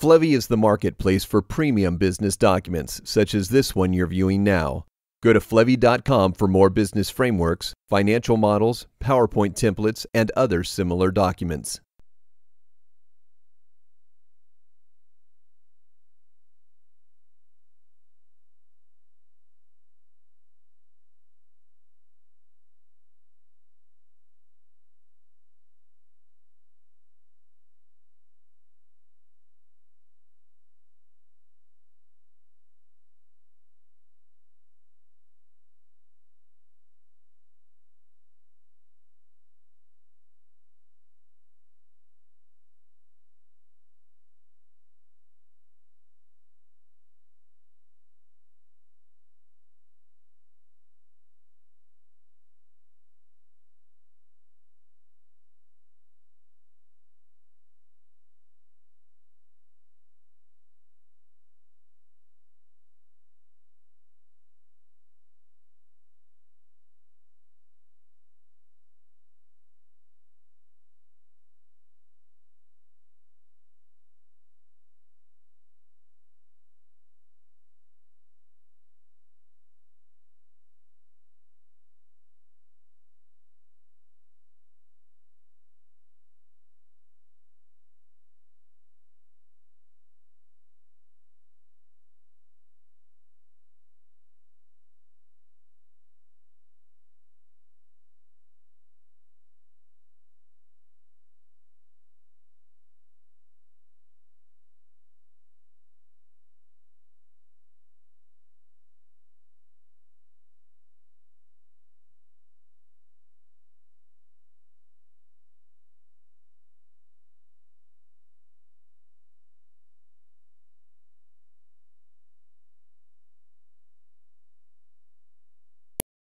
Flevy is the marketplace for premium business documents, such as this one you're viewing now. Go to Flevy.com for more business frameworks, financial models, PowerPoint templates, and other similar documents.